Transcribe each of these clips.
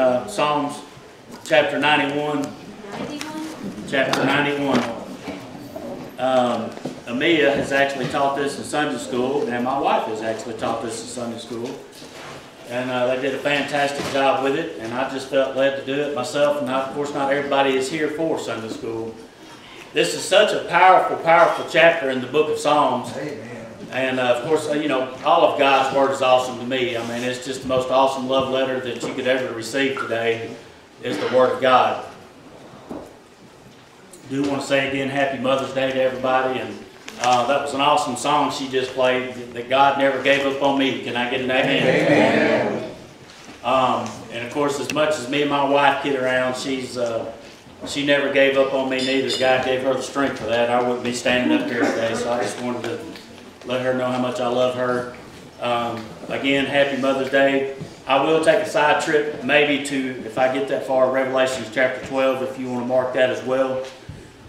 uh, Psalms chapter 91. 91? Chapter 91. Um, Amia has actually taught this in Sunday school, and my wife has actually taught this in Sunday school. And uh, they did a fantastic job with it, and I just felt led to do it myself. And of course, not everybody is here for Sunday school. This is such a powerful, powerful chapter in the book of Psalms. Amen. And uh, of course, uh, you know, all of God's Word is awesome to me. I mean, it's just the most awesome love letter that you could ever receive today is the Word of God. do want to say again, Happy Mother's Day to everybody. And uh, that was an awesome song she just played, that God never gave up on me. Can I get an amen? Amen. Um, and of course, as much as me and my wife kid around, she's uh, she never gave up on me neither. God gave her the strength for that. I wouldn't be standing up here today. So I just wanted to let her know how much I love her. Um, again, happy Mother's Day. I will take a side trip, maybe to, if I get that far, Revelations chapter 12, if you want to mark that as well.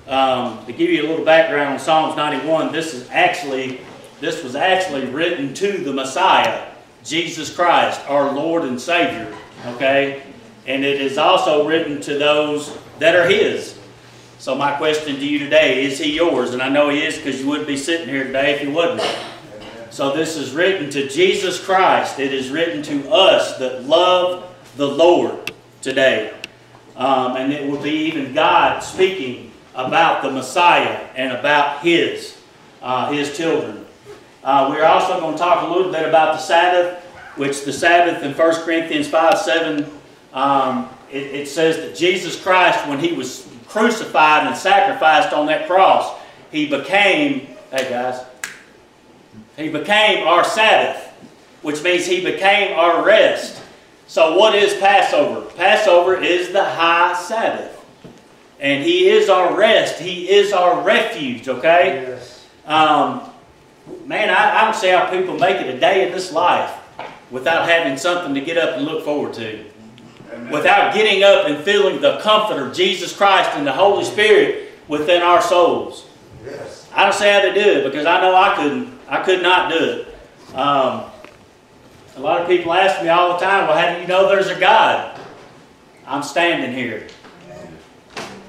Um, to give you a little background on Psalms 91, this is actually, this was actually written to the Messiah, Jesus Christ, our Lord and Savior. Okay? And it is also written to those that are His. So my question to you today, is He yours? And I know He is because you wouldn't be sitting here today if He wasn't. So this is written to Jesus Christ. It is written to us that love the Lord today. Um, and it will be even God speaking about the Messiah and about His, uh, His children. Uh, we're also going to talk a little bit about the Sabbath, which the Sabbath in 1 Corinthians 5, 7, um, it, it says that Jesus Christ, when He was crucified and sacrificed on that cross, He became, hey guys, he became our Sabbath, which means He became our rest. So, what is Passover? Passover is the high Sabbath. And He is our rest. He is our refuge, okay? Yes. Um, man, I, I don't see how people make it a day in this life without having something to get up and look forward to. Amen. Without getting up and feeling the comfort of Jesus Christ and the Holy Spirit within our souls. Yes. I don't say how they do it because I know I couldn't. I could not do it. Um, a lot of people ask me all the time, well, how do you know there's a God? I'm standing here.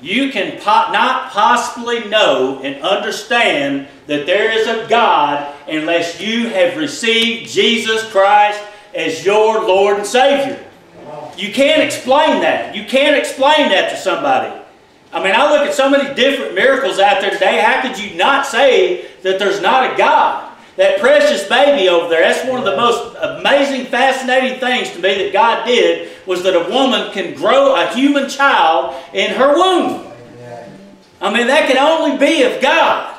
You can po- not possibly know and understand that there is a God unless you have received Jesus Christ as your Lord and Savior. You can't explain that. You can't explain that to somebody. I mean, I look at so many different miracles out there today. How could you not say that there's not a God? That precious baby over there, that's one of the most amazing, fascinating things to me that God did was that a woman can grow a human child in her womb. I mean, that can only be of God.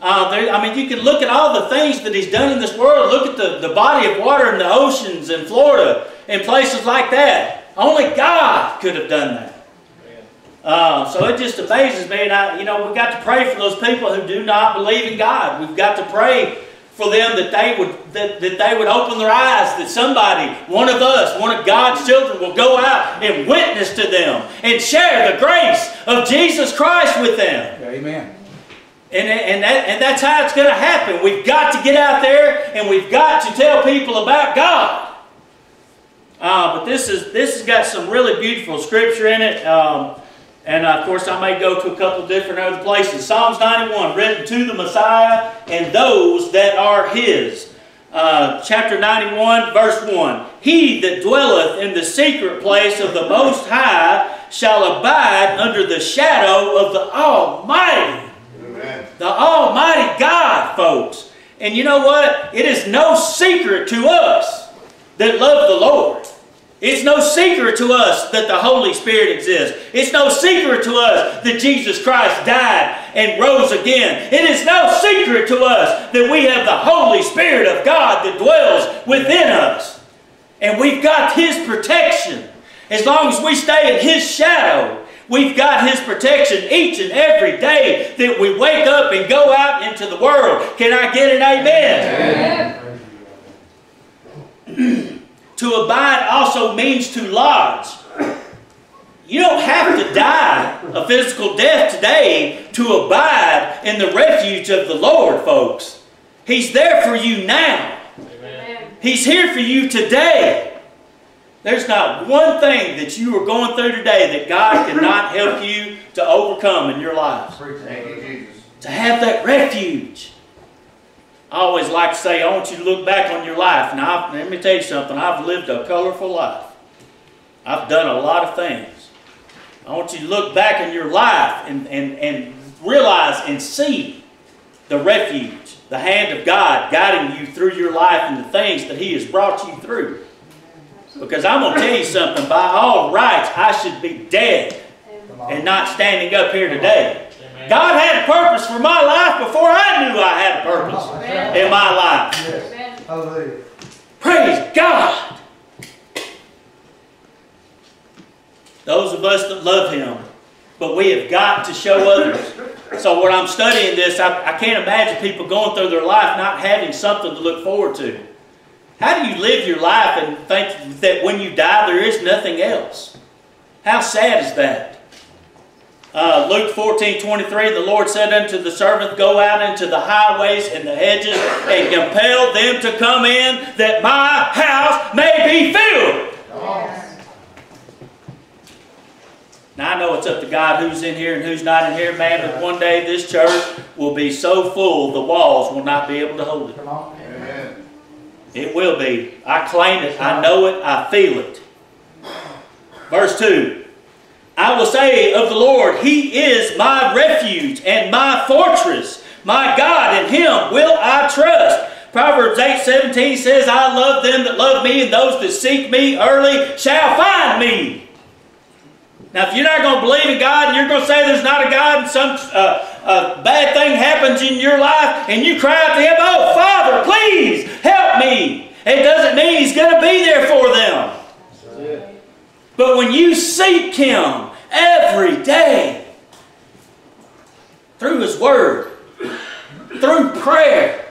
Uh, there, I mean, you can look at all the things that He's done in this world. Look at the, the body of water in the oceans in Florida and places like that. Only God could have done that. Uh, so it just amazes me, and I, you know, we've got to pray for those people who do not believe in God. We've got to pray for them that they would that, that they would open their eyes, that somebody, one of us, one of God's children, will go out and witness to them and share the grace of Jesus Christ with them. Amen. And, and, that, and that's how it's going to happen. We've got to get out there and we've got to tell people about God. Uh, but this is this has got some really beautiful scripture in it. Um, and uh, of course, I may go to a couple different other places. Psalms 91, written to the Messiah and those that are his. Uh, chapter 91, verse 1. He that dwelleth in the secret place of the Most High shall abide under the shadow of the Almighty. The Almighty God, folks. And you know what? It is no secret to us that love the Lord. It's no secret to us that the Holy Spirit exists. It's no secret to us that Jesus Christ died and rose again. It is no secret to us that we have the Holy Spirit of God that dwells within us. And we've got His protection. As long as we stay in His shadow, we've got His protection each and every day that we wake up and go out into the world. Can I get an amen? To abide also means to lodge. You don't have to die a physical death today to abide in the refuge of the Lord, folks. He's there for you now. Amen. He's here for you today. There's not one thing that you are going through today that God cannot help you to overcome in your life. You. To have that refuge. I always like to say, I want you to look back on your life. Now, I've- let me tell you something. I've lived a colorful life. I've done a lot of things. I want you to look back in your life and, and, and realize and see the refuge, the hand of God guiding you through your life and the things that He has brought you through. Because I'm going to tell you something, by all rights, I should be dead and not standing up here today. God had a purpose for my life before I knew I had a purpose in my life. Praise God. Those of us that love Him, but we have got to show others. So when I'm studying this, I, I can't imagine people going through their life not having something to look forward to. How do you live your life and think that when you die there is nothing else? How sad is that? Uh, Luke 14, 23, the Lord said unto the servant, Go out into the highways and the hedges and compel them to come in that my house may be filled. Now I know it's up to God who's in here and who's not in here, man, but one day this church will be so full the walls will not be able to hold it. It will be. I claim it. I know it. I feel it. Verse 2. I will say of the Lord, He is my refuge and my fortress. My God, in Him will I trust. Proverbs 8 17 says, I love them that love me, and those that seek me early shall find me. Now, if you're not going to believe in God and you're going to say there's not a God and some uh, uh, bad thing happens in your life and you cry out to Him, Oh, Father, please help me. It doesn't mean He's going to be there for them. But when you seek Him every day through His Word, through prayer,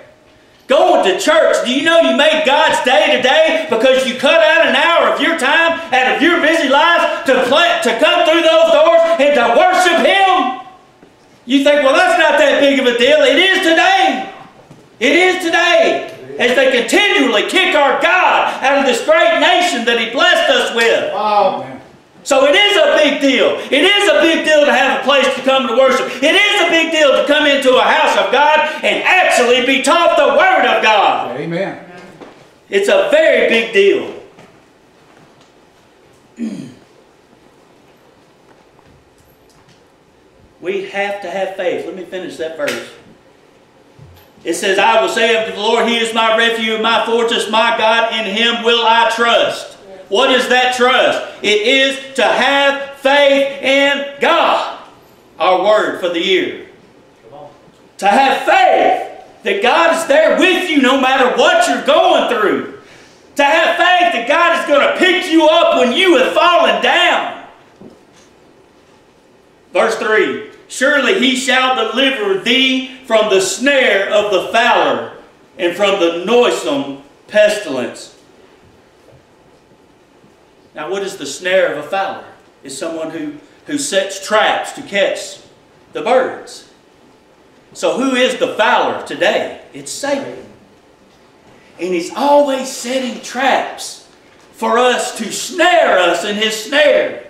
going to church, do you know you made God's day today because you cut out an hour of your time out of your busy life to play, to come through those doors and to worship Him? You think, well, that's not that big of a deal. It is today. It is today. As they continually kick our God out of this great nation that He blessed us with. Wow. So it is a big deal. It is a big deal to have a place to come to worship. It is a big deal to come into a house of God and actually be taught the Word of God. Amen. It's a very big deal. We have to have faith. Let me finish that verse. It says, I will say unto the Lord, He is my refuge, my fortress, my God, in Him will I trust. What is that trust? It is to have faith in God. Our word for the year. To have faith that God is there with you no matter what you're going through. To have faith that God is going to pick you up when you have fallen down. Verse 3 Surely he shall deliver thee from the snare of the fowler and from the noisome pestilence. Now, what is the snare of a fowler? Is someone who, who sets traps to catch the birds. So, who is the fowler today? It's Satan. And he's always setting traps for us to snare us in his snare.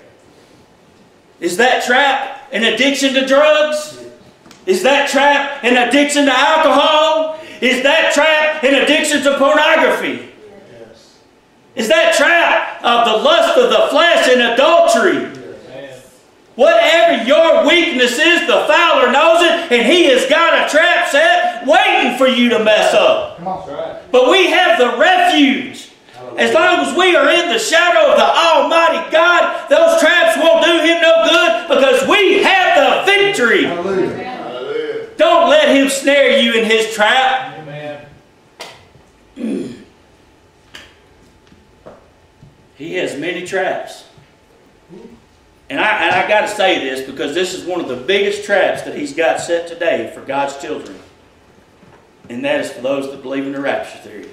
Is that trap an addiction to drugs? Is that trap an addiction to alcohol? Is that trap an addiction to pornography? Is that trap of the lust of the flesh and adultery? Whatever your weakness is, the fowler knows it, and he has got a trap set waiting for you to mess up. But we have the refuge. As long as we are in the shadow of the Almighty God, those traps won't do him no good because we have the victory. Hallelujah. Don't let him snare you in his trap. He has many traps. And I, and I got to say this because this is one of the biggest traps that he's got set today for God's children. And that is for those that believe in the rapture theory.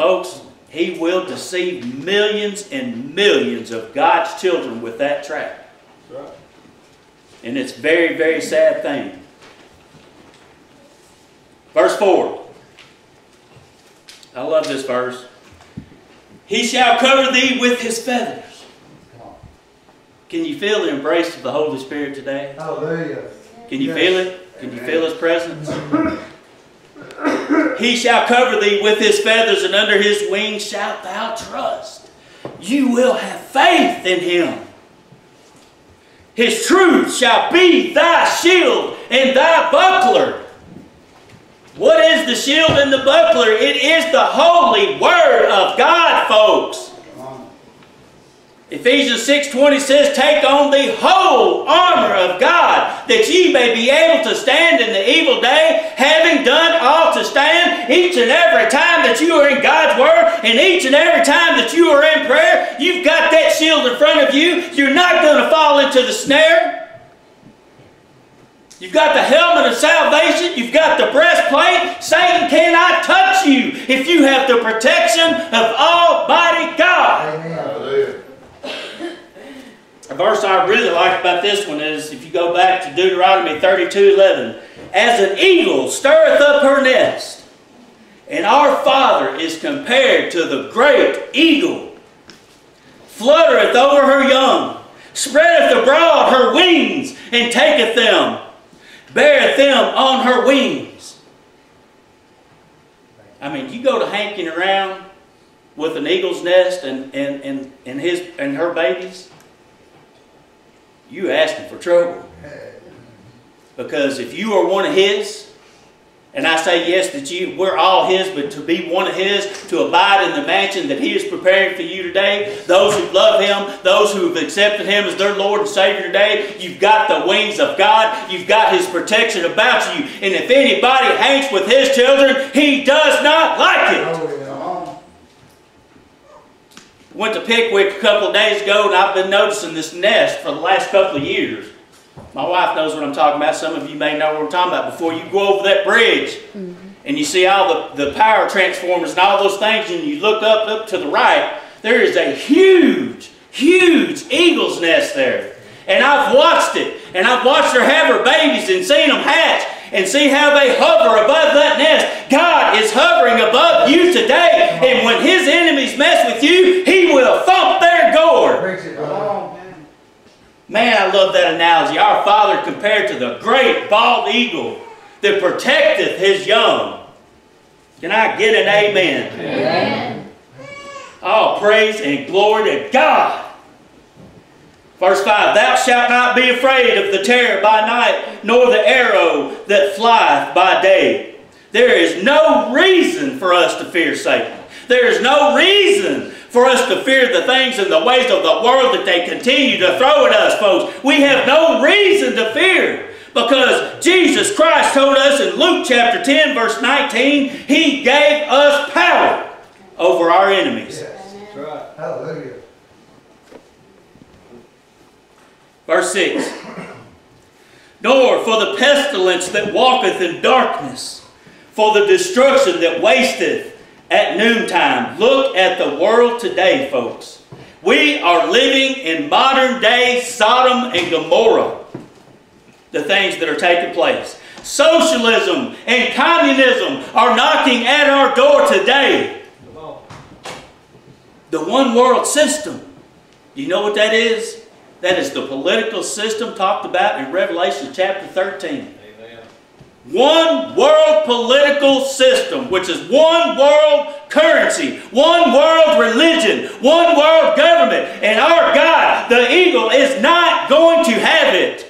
Folks, he will deceive millions and millions of God's children with that trap. And it's a very, very sad thing. Verse 4. I love this verse. He shall cover thee with his feathers. Can you feel the embrace of the Holy Spirit today? Hallelujah. Can you Yes. feel it? Can you feel His presence? he shall cover thee with His feathers, and under His wings shalt thou trust. You will have faith in Him. His truth shall be thy shield and thy buckler. What is the shield and the buckler? It is the holy word of God, folks. Ephesians 6.20 says, Take on the whole armor of God, that ye may be able to stand in the evil day, having done all to stand. Each and every time that you are in God's Word, and each and every time that you are in prayer, you've got that shield in front of you. You're not going to fall into the snare. You've got the helmet of salvation. You've got the breastplate. Satan cannot touch you if you have the protection of Almighty God. Amen. Hallelujah. A verse I really like about this one is if you go back to Deuteronomy 32 11. As an eagle stirreth up her nest, and our Father is compared to the great eagle, fluttereth over her young, spreadeth abroad her wings, and taketh them, beareth them on her wings. I mean, you go to hanking around with an eagle's nest and, and, and, and, his, and her babies, you asking for trouble. Because if you are one of his, and I say yes that you we're all his, but to be one of his, to abide in the mansion that he is preparing for you today, those who love him, those who have accepted him as their Lord and Savior today, you've got the wings of God, you've got his protection about you. And if anybody hangs with his children, he does not like it. Went to Pickwick a couple of days ago, and I've been noticing this nest for the last couple of years. My wife knows what I'm talking about. Some of you may know what I'm talking about. Before you go over that bridge, mm-hmm. and you see all the, the power transformers and all those things, and you look up up to the right, there is a huge, huge eagle's nest there. And I've watched it, and I've watched her have her babies and seen them hatch, and see how they hover above that nest. God is hovering above you today, and when His enemies mess with you, He will thump their gourd. Preach it, brother. Man, I love that analogy. Our Father compared to the great bald eagle that protecteth his young. Can I get an amen? Amen. All praise and glory to God. Verse 5 Thou shalt not be afraid of the terror by night, nor the arrow that flieth by day. There is no reason for us to fear Satan. There is no reason for us to fear the things and the ways of the world that they continue to throw at us, folks. We have no reason to fear because Jesus Christ told us in Luke chapter 10, verse 19, He gave us power over our enemies. Yes. That's right. Hallelujah. Verse 6 Nor for the pestilence that walketh in darkness, for the destruction that wasteth at noontime. Look at the world today, folks. We are living in modern day Sodom and Gomorrah. The things that are taking place. Socialism and communism are knocking at our door today. The one world system. You know what that is? That is the political system talked about in Revelation chapter 13. One world political system, which is one world currency, one world religion, one world government. And our God, the eagle, is not going to have it.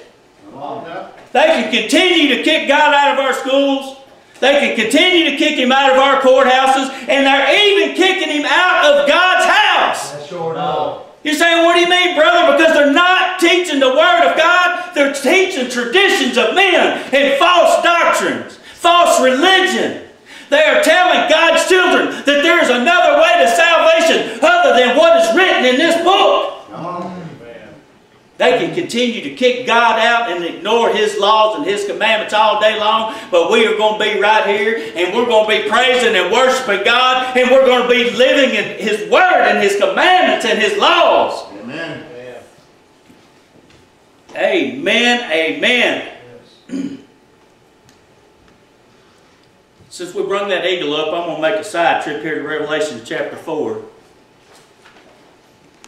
They can continue to kick God out of our schools. They can continue to kick him out of our courthouses. And they're even kicking him out of God's house. That's sure enough. You're saying, what do you mean, brother? Because they're not teaching the Word of God. They're teaching traditions of men and false doctrines, false religion. They are telling God's children that there is another way to salvation other than what is written in this book. They can continue to kick God out and ignore His laws and His commandments all day long, but we are going to be right here and we're going to be praising and worshiping God and we're going to be living in His Word and His commandments and His laws. Amen. Amen, amen. Since we brought that eagle up, I'm going to make a side trip here to Revelation chapter 4.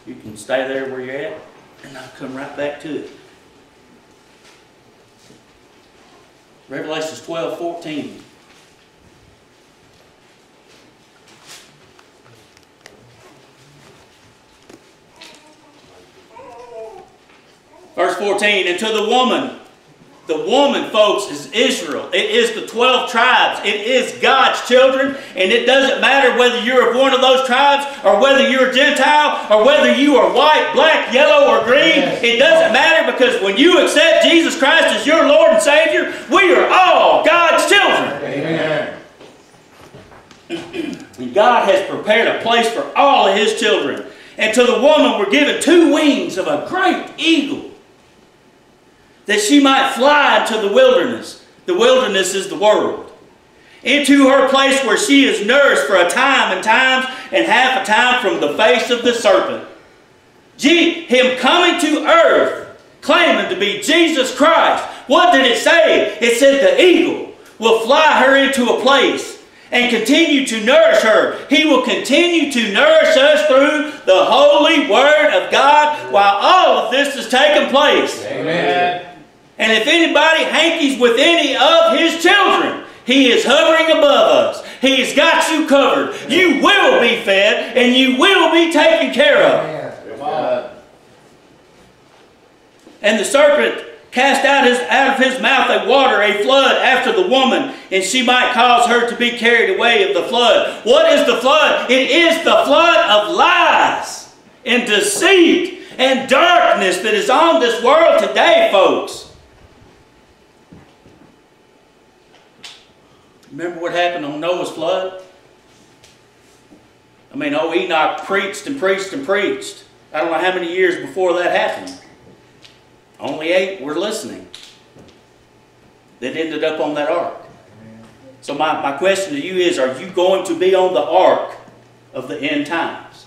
You can stay there where you're at, and I'll come right back to it. Revelations 12, 14. Verse 14, and to the woman, the woman, folks, is Israel. It is the 12 tribes. It is God's children. And it doesn't matter whether you're of one of those tribes or whether you're a Gentile or whether you are white, black, yellow, or green. It doesn't matter because when you accept Jesus Christ as your Lord and Savior, we are all God's children. Amen. And God has prepared a place for all of His children. And to the woman were given two wings of a great eagle, that she might fly into the wilderness. The wilderness is the world. Into her place where she is nourished for a time and times and half a time from the face of the serpent. Gee, him coming to earth, claiming to be Jesus Christ. What did it say? It said the eagle will fly her into a place and continue to nourish her. He will continue to nourish us through the holy word of God while all of this is taking place. Amen. And if anybody hankies with any of his children, he is hovering above us. He's got you covered. You will be fed and you will be taken care of. And the serpent cast out, his, out of his mouth a water, a flood after the woman, and she might cause her to be carried away of the flood. What is the flood? It is the flood of lies and deceit and darkness that is on this world today, folks. Remember what happened on Noah's flood? I mean, oh, Enoch preached and preached and preached. I don't know how many years before that happened. Only eight were listening that ended up on that ark. So my, my question to you is, are you going to be on the ark of the end times?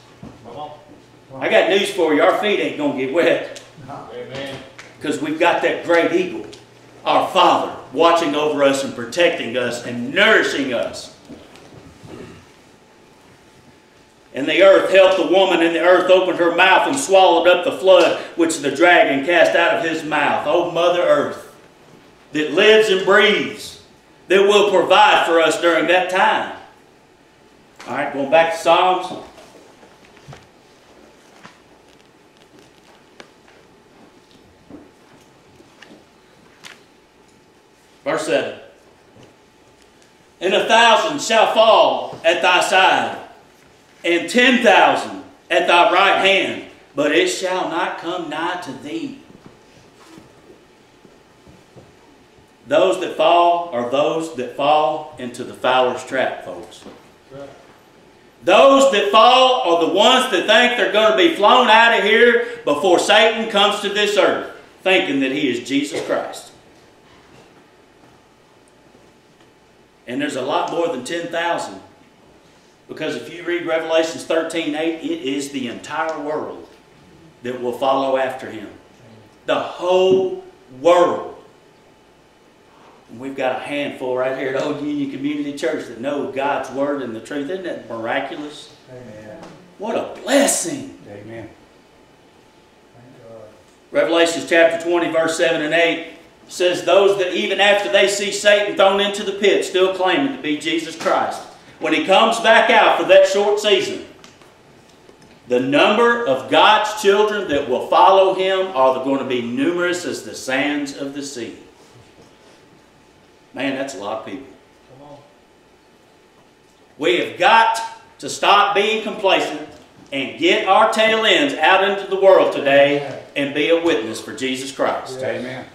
I got news for you. Our feet ain't going to get wet because we've got that great eagle, our Father, watching over us and protecting us and nourishing us. And the earth helped the woman, and the earth opened her mouth and swallowed up the flood which the dragon cast out of his mouth. Oh, Mother Earth, that lives and breathes, that will provide for us during that time. All right, going back to Psalms. Verse 7. And a thousand shall fall at thy side, and ten thousand at thy right hand, but it shall not come nigh to thee. Those that fall are those that fall into the fowler's trap, folks. Those that fall are the ones that think they're going to be flown out of here before Satan comes to this earth, thinking that he is Jesus Christ. And there's a lot more than 10,000. Because if you read Revelations 13 8, it is the entire world that will follow after him. The whole world. And we've got a handful right here at Old Union Community Church that know God's Word and the truth. Isn't that miraculous? Amen. What a blessing. Amen. Thank God. Revelations chapter 20, verse 7 and 8 says, Those that even after they see Satan thrown into the pit, still claiming to be Jesus Christ, when he comes back out for that short season, the number of God's children that will follow him are going to be numerous as the sands of the sea. Man, that's a lot of people. We have got to stop being complacent and get our tail ends out into the world today and be a witness for Jesus Christ. Amen.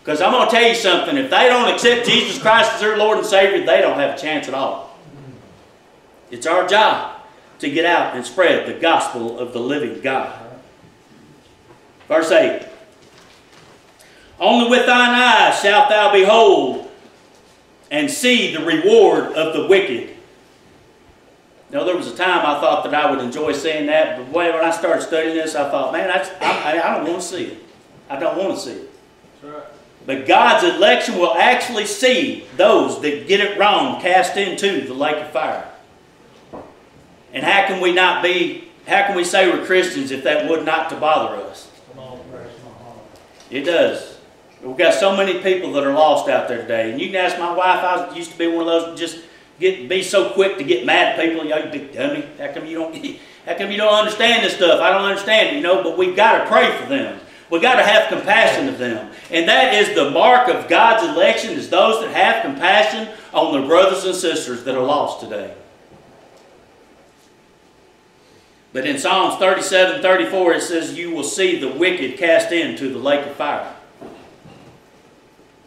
Because I'm going to tell you something, if they don't accept Jesus Christ as their Lord and Savior, they don't have a chance at all. It's our job to get out and spread the gospel of the living God. Verse 8 Only with thine eyes shalt thou behold and see the reward of the wicked. Now, there was a time I thought that I would enjoy seeing that, but when I started studying this, I thought, man, that's, I, I don't want to see it. I don't want to see it. That's right. But God's election will actually see those that get it wrong cast into the lake of fire. And how can we not be how can we say we're Christians if that would not to bother us? It does. We've got so many people that are lost out there today. And you can ask my wife, I used to be one of those just get be so quick to get mad at people. You, know, you big dummy. How come you don't how come you don't understand this stuff? I don't understand you know, but we've got to pray for them. We've got to have compassion of them. And that is the mark of God's election is those that have compassion on their brothers and sisters that are lost today. But in Psalms 37, 34, it says, You will see the wicked cast into the lake of fire.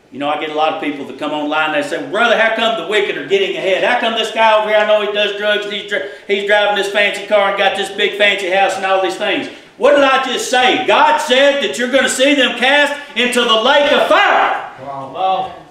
You know, I get a lot of people that come online, and they say, Brother, how come the wicked are getting ahead? How come this guy over here, I know he does drugs, he's, dri- he's driving this fancy car and got this big fancy house and all these things? What did I just say? God said that you're going to see them cast into the lake of fire. On.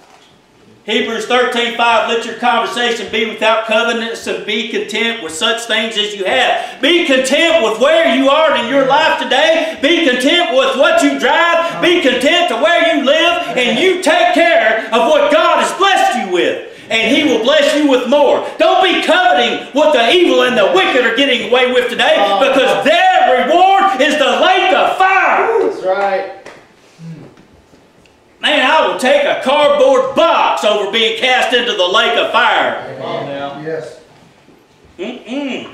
Hebrews 13, 5, let your conversation be without covenants and be content with such things as you have. Be content with where you are in your life today. Be content with what you drive. Be content to where you live. And you take care of what God has blessed you with. And He will bless you with more. Don't be coveting what the evil and the wicked are getting away with today oh, because their reward is the lake of fire. That's right. Man, I will take a cardboard box over being cast into the lake of fire. Come on now. Yes. Mm-mm.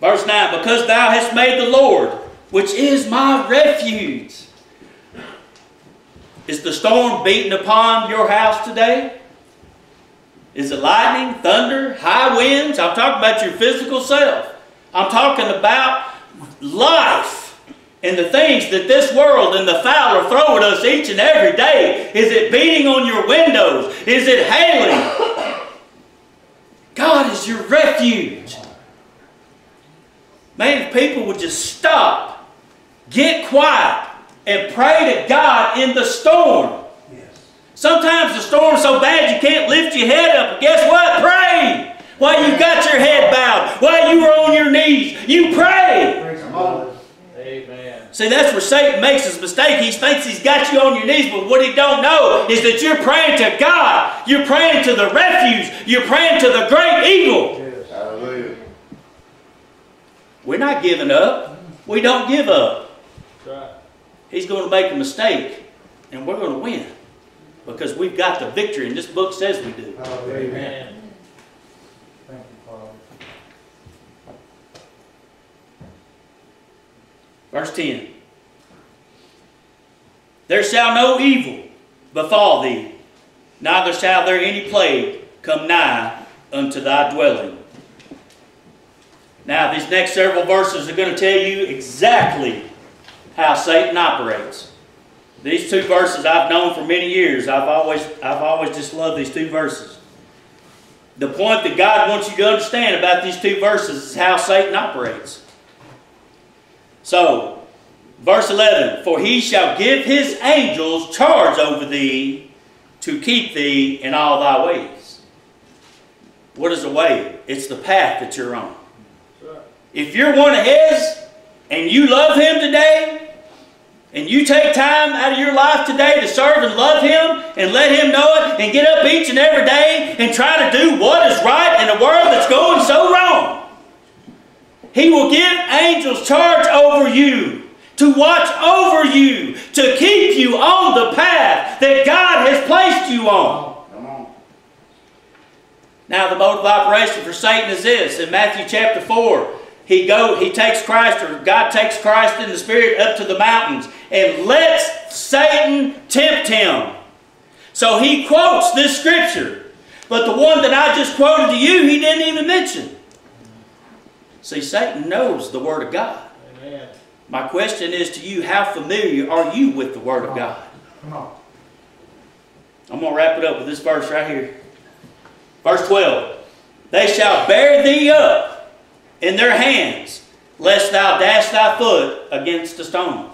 Verse 9, because thou hast made the Lord, which is my refuge. Is the storm beating upon your house today? Is it lightning, thunder, high winds? I'm talking about your physical self. I'm talking about life and the things that this world and the foul are throwing us each and every day. Is it beating on your windows? Is it hailing? God is your refuge. Man, if people would just stop, get quiet, and pray to God in the storm. Yes. Sometimes the storm's so bad you can't lift your head up. But guess what? Pray. While you've got your head bowed, while you are on your knees, you pray. Praise the Lord. Amen. See, that's where Satan makes his mistake. He thinks he's got you on your knees, but what he don't know is that you're praying to God. You're praying to the refuge. You're praying to the great eagle. Yes. Hallelujah. We're not giving up. We don't give up. That's right. He's going to make a mistake, and we're going to win because we've got the victory, and this book says we do. Hallelujah. Amen. Thank you, Father. Verse 10 There shall no evil befall thee, neither shall there any plague come nigh unto thy dwelling. Now, these next several verses are going to tell you exactly how Satan operates. These two verses I've known for many years. I've always, I've always just loved these two verses. The point that God wants you to understand about these two verses is how Satan operates. So, verse 11 For he shall give his angels charge over thee to keep thee in all thy ways. What is the way? It's the path that you're on. If you're one of his and you love him today, and you take time out of your life today to serve and love him and let him know it and get up each and every day and try to do what is right in a world that's going so wrong, he will give angels charge over you to watch over you, to keep you on the path that God has placed you on. Come on. Now the mode of operation for Satan is this. In Matthew chapter 4, he go he takes Christ or God takes Christ in the spirit up to the mountains and lets Satan tempt him. So he quotes this scripture. But the one that I just quoted to you, he didn't even mention. See, Satan knows the Word of God. Amen. My question is to you, how familiar are you with the Word of God? Come on. I'm going to wrap it up with this verse right here. Verse 12. They shall bear thee up in their hands, lest thou dash thy foot against a stone.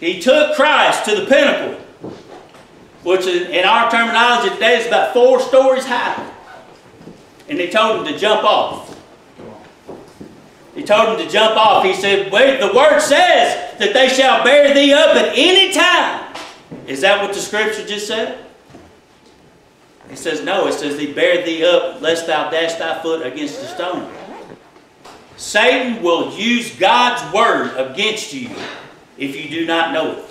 He took Christ to the pinnacle, which in our terminology today is about four stories high. And he told him to jump off. He told him to jump off. He said, Wait, the word says that they shall bear thee up at any time. Is that what the scripture just said? It says, no, it says, He bear thee up, lest thou dash thy foot against a stone. Satan will use God's word against you if you do not know it.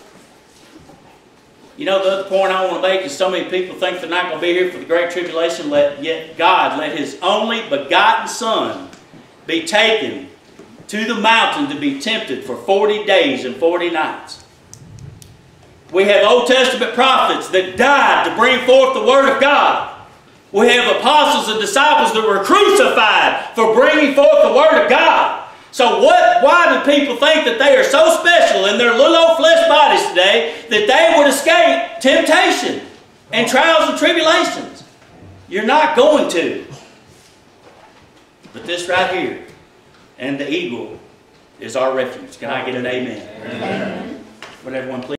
You know, the other point I want to make is so many people think they're not going to be here for the Great Tribulation, let, yet God let His only begotten Son be taken to the mountain to be tempted for 40 days and 40 nights. We have Old Testament prophets that died to bring forth the Word of God. We have apostles and disciples that were crucified for bringing forth the Word of God. So what, why do people think that they are so special in their little old flesh bodies today that they would escape temptation and trials and tribulations? You're not going to. But this right here, and the eagle, is our refuge. Can I get an amen? Would everyone please?